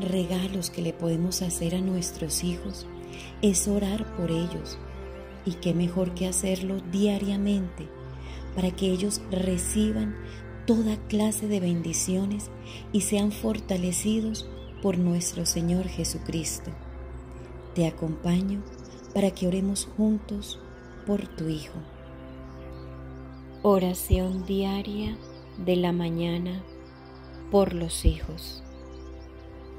Regalos que le podemos hacer a nuestros hijos es orar por ellos. Y qué mejor que hacerlo diariamente para que ellos reciban toda clase de bendiciones y sean fortalecidos por nuestro Señor Jesucristo. Te acompaño para que oremos juntos por tu Hijo. Oración diaria de la mañana por los hijos.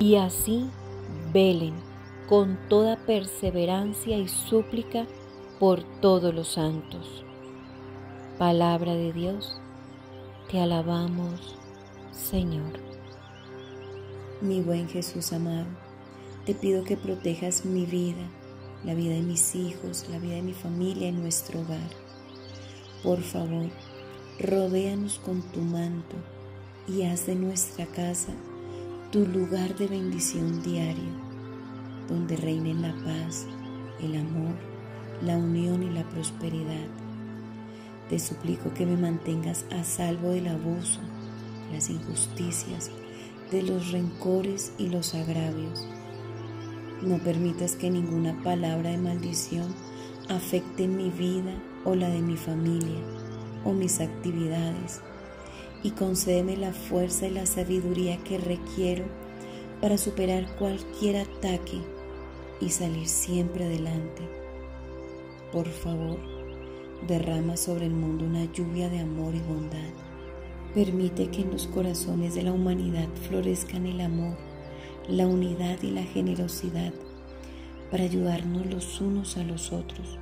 Y así velen con toda perseverancia y súplica por todos los santos. Palabra de Dios, te alabamos, Señor. Mi buen Jesús amado, te pido que protejas mi vida, la vida de mis hijos, la vida de mi familia y nuestro hogar. Por favor, rodéanos con tu manto y haz de nuestra casa tu lugar de bendición diario, donde reinen la paz, el amor, la unión y la prosperidad. Te suplico que me mantengas a salvo del abuso, las injusticias, de los rencores y los agravios. No permitas que ninguna palabra de maldición afecte mi vida o la de mi familia o mis actividades y concédeme la fuerza y la sabiduría que requiero para superar cualquier ataque y salir siempre adelante. Por favor, derrama sobre el mundo una lluvia de amor y bondad. Permite que en los corazones de la humanidad florezcan el amor, la unidad y la generosidad para ayudarnos los unos a los otros.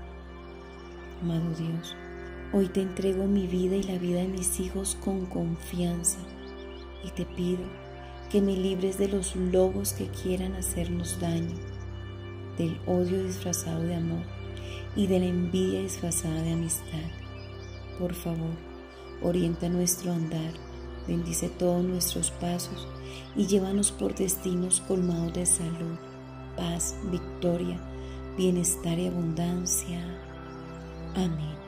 Amado Dios, Hoy te entrego mi vida y la vida de mis hijos con confianza y te pido que me libres de los lobos que quieran hacernos daño, del odio disfrazado de amor y de la envidia disfrazada de amistad. Por favor, orienta nuestro andar, bendice todos nuestros pasos y llévanos por destinos colmados de salud, paz, victoria, bienestar y abundancia. Amén.